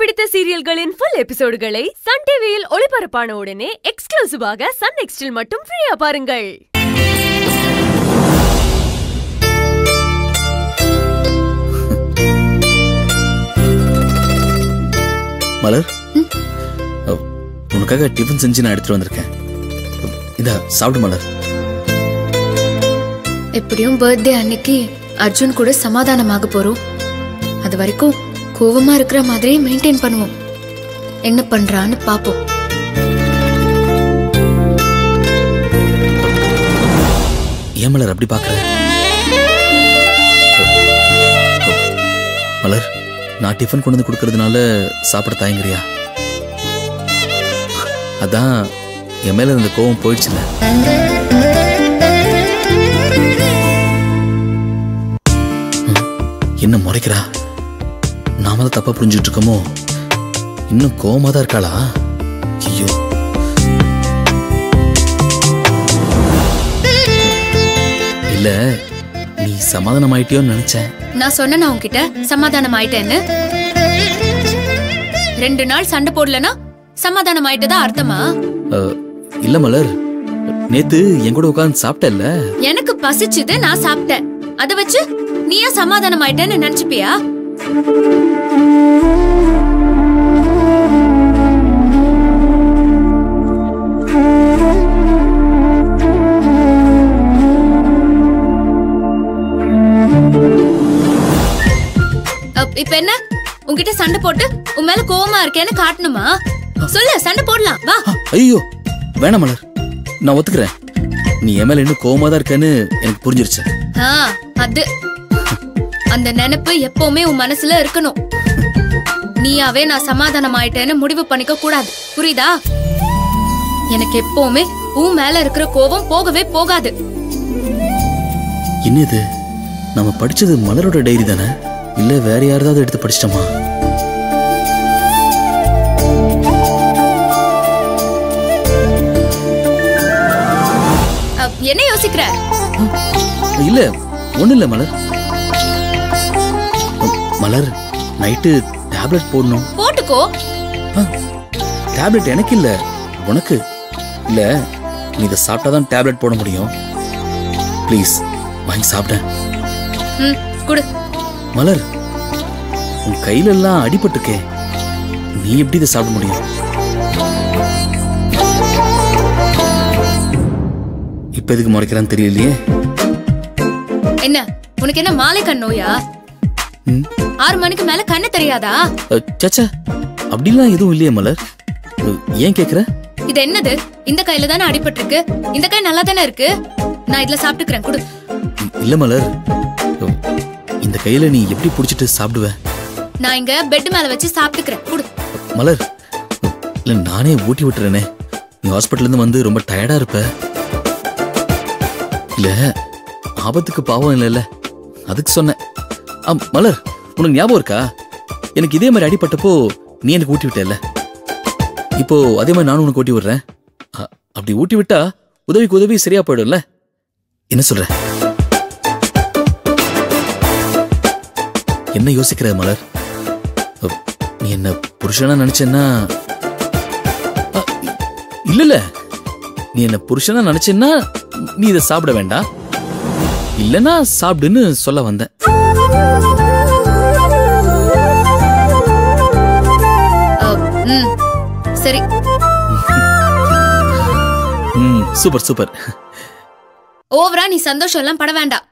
பிடித்த சீரியல்களின் full எபிசோடுகளை Sun டிவியில் ஒளிபரப்பான உடனே எக்ஸ்க்ளூசிவாக சன் நெக்ஸ்டில் மட்டும் ஃப்ரீயா பாருங்கள். மலர்? உனக்காக டிஃபன் செஞ்சு நான் எடுத்துட்டு வந்திருக்கேன். இதா சாப்பிடு மலர். எப்படியும் பர்த்டே அன்னைக்கு அர்ஜுன் கூட சமாதானமாக போறோம். அது வரைக்கும் கோவமா இருக்கிற மாதிரியே மெயின்டைன் பண்ணுவோம். என்ன பண்றான்னு பாப்போம் ஏன் மலர் அப்படி பாக்குற மலர் நான் டிஃபன் கொண்டு வந்து கொடுக்கறதுனால சாப்பிட தயங்குறியா? அதான் என் மேல இருந்த கோவம் போயிடுச்சுல என்ன முறைக்கிறா? நாம தான் தப்பா புரிஞ்சுட்டு இருக்கோமோ? இன்னும் கோவமா தான் இருக்காளா? ஐயோ. இல்ல நீ சமாதானம் ஆயிட்டியோன்னு நினைச்சேன். நான் சொன்னேனா உன்கிட்ட? சமாதானம் ஆயிட்டேன்னு ரெண்டு நாள் சண்டை போடலனா சமாதானம் ஆயிட்டதா அர்த்தமா இல்ல மலர். நேத்து என் கூட உட்கார்ந்து சாப்பிட்டல்ல? எனக்கு பசிச்சுது நான் சாப்பிட்டேன். அத வச்சு நீயா சமாதானம் ஆயிட்டேன்னு நினைச்சுப்பியா? இப்ப என்ன? உன்கிட்ட சண்டை போட்டு உன் மேல கோவமா இருக்கேன்னு காட்டணுமா? சொல்லு சண்டை போடலாம். வா. ஐயோ வேணாம் மலர். நான் ஒத்துக்கிறேன். நீ என் மேல இன்னும் கோவமா தான் இருக்கேன்னு எனக்கு புரிஞ்சிருச்சு. அது அந்த நினைப்பு எப்பவுமே உன் மனசுல இருக்கணும். நீயாவே நான் சமாதானம் ஆயிட்டேன்னு முடிவு பண்ணிக்க கூடாது. புரியுதா? எனக்கு எப்பவுமே உன் மேல இருக்கிற கோபம் போகவே போகாது. என்ன இது நம்ம படிச்சது மலரோட டைரி தானே? இல்ல வேற யாராவது எடுத்து படிச்சிட்டோமா? என்ன யோசிக்கிற? இல்ல ஒண்ணு இல்ல மலர். மலர் நைட்டு டேப்லெட் போடணும். போட்டுக்கோ. டேப்லெட் எனக்கு இல்ல உனக்கு. இல்ல நீ இதை சாப்பிட்டாதான் டேப்லெட் போட முடியும். ப்ளீஸ் வாங்கி சாப்பிட்டேன். குடு. மலர் உன் கையில எல்லாம் அடிபட்டுக்கே நீ எப்படி இதை சாப்பிட முடியும்? இப்ப எதுக்கு முறைக்கிறான்னு தெரியலையே. என்ன உனக்கு என்ன மாலை கண் நோயா. ஆறு மணிக்கு மேல கண்ணு தெரியாதா? சச்சா அப்படிலாம் எதுவும் இல்லையே மலர். ஏன் கேக்குற? இது என்னது? இந்த கையில தானே அடிபட்டிருக்கு? இந்த கை நல்லா தானே இருக்கு? நான் இதுல சாப்பிட்டுக்கிறேன் குடு. இல்ல மலர். இந்த கையில நீ எப்படி புடிச்சிட்டு சாப்பிடுவ? நான் இங்க பெட் மேல வச்சு சாப்பிட்டுக்கிறேன் குடு. மலர் இல்ல நானே ஊட்டி விட்டுறேனே. நீ ஹாஸ்பிட்டல்ல இருந்து வந்து ரொம்ப டயர்டா இருப்ப. இல்ல ஆபத்துக்கு பாவம் இல்லைல்ல. அதுக்கு சொன்னேன். மலர் உனக்கு ஞாபகம் இருக்கா? எனக்கு இதே மாதிரி அடிபட்டப்போ நீ எனக்கு ஊட்டி விட்டல இப்போ அதே மாதிரி நானும் உனக்கு ஊட்டி விடுறேன். அப்படி ஊட்டி விட்டா உதவிக்கு உதவி சரியா போயிடும்ல? என்ன சொல்ற? என்ன யோசிக்கிற மலர்? நீ என்ன புருஷனா நினைச்சேன்னா? இல்ல இல்ல நீ என்ன புருஷனா நினைச்சேன்னா நீ இதை சாப்பிட வேண்டாம். இல்லைன்னா சாப்பிடுன்னு சொல்ல வந்தேன். ம் சரி. ம் சூப்பர் சூப்பர். ஓவரா நீ சந்தோஷம் எல்லாம் பட வேண்டாம்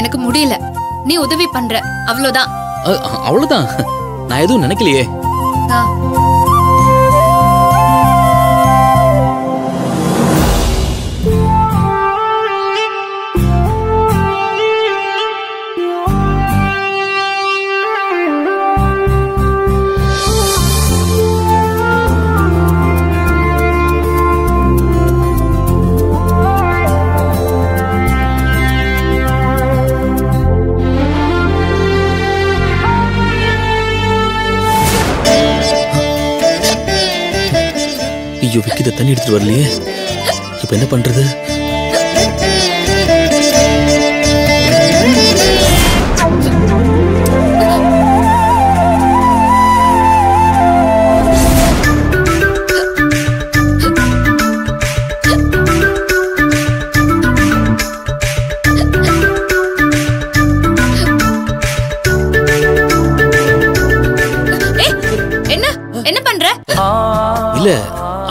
எனக்கு முடியல. நீ உதவி பண்ற. அவ்வளவுதான் அவ்வளவுதான் நான் எதுவும் நினைக்கலையே. ஐயோ விக்கித தண்ணி எடுத்துட்டு வரலையே. இப்ப என்ன பண்றது?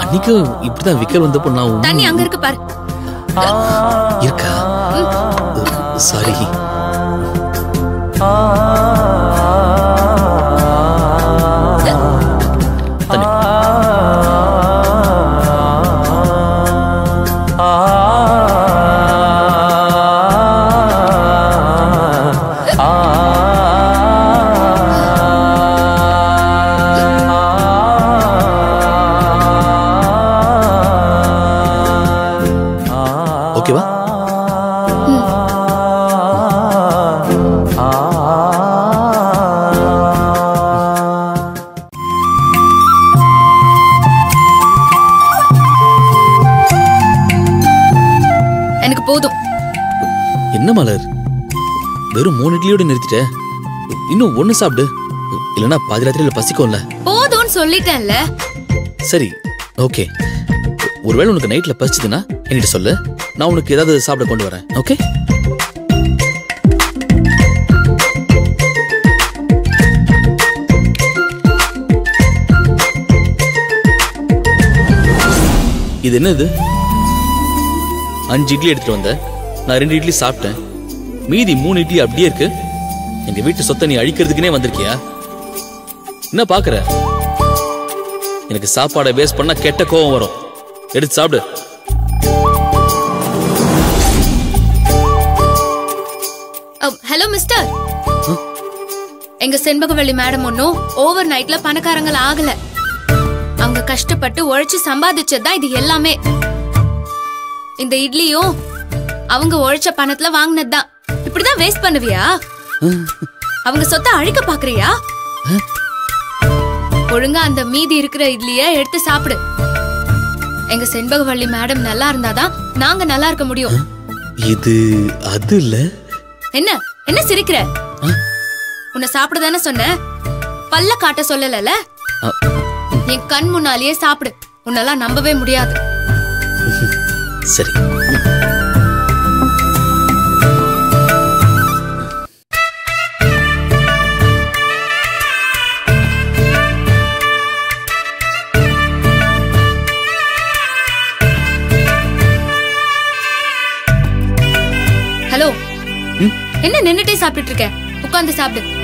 அன்னைக்கு இப்படிதான் விக்கல் வந்தப்போ நான் தண்ணி அங்க இருக்கு பாரு. இருக்கா? சாரி. என்ன மலர்? வெறும் மூணு இட்லியோட நிறுத்திட்ட. இன்னும் ஒண்ணு சாப்பிடு. இல்லனா பாதி ராத்திரியில பசிக்கும்ல. போதும்னு சொல்லிட்டேன்ல. சரி ஓகே. ஒருவேளை உனக்கு நைட்ல பசிச்சதுன்னா என்கிட்ட சொல்லு. நான் உனக்கு ஏதாவது சாப்பிட கொண்டு வரேன் ஓகே? இது என்னது? அஞ்சு இட்லி எடுத்துட்டு வந்த. நான் ரெண்டு இட்லி சாப்பிட்டேன். மீதி மூணு இட்லி அப்படியே இருக்கு. எங்க வீட்டு சொத்தை நீ அழிக்கிறதுக்குனே வந்திருக்கியா? என்ன பாக்குற? எனக்கு சாப்பாடை வேஸ்ட் பண்ணா கெட்ட கோவம் வரும். எடுத்து சாப்பிடு. ஹலோ மிஸ்டர் எங்க செண்பகவள்ளி மேடம் ஒன்னும் ஓவர் நைட்ல பணக்காரங்கள ஆகல. அவங்க கஷ்டப்பட்டு உழைச்சு சம்பாதிச்சதுதான் இது எல்லாமே. இந்த இட்லியும் அவங்க உழைச்ச பணத்துல வாங்கினதுதான். இப்படிதான் வேஸ்ட் பண்ணுவியா? அவங்க சொத்தை அழிக்க பாக்குறியா? ஒழுங்கா அந்த மீதி இருக்கிற இட்லிய எடுத்து சாப்பிடு. எங்க செண்பகவள்ளி மேடம் நல்லா இருந்தாதான் நாங்க நல்லா இருக்க முடியும். இது அது இல்ல. என்ன? என்ன சிரிக்கிற? உன்னை சாப்பிட தானே சொன்னேன் பல்ல காட்ட சொல்லலல அ, என் கண் முன்னாலேயே சாப்பிடு. உன்னெல்லாம் நம்பவே முடியாது. சரி. என்ன நின்னுட்டே சாப்பிட்டுட்டு இருக்க? உட்காந்து சாப்பிடு.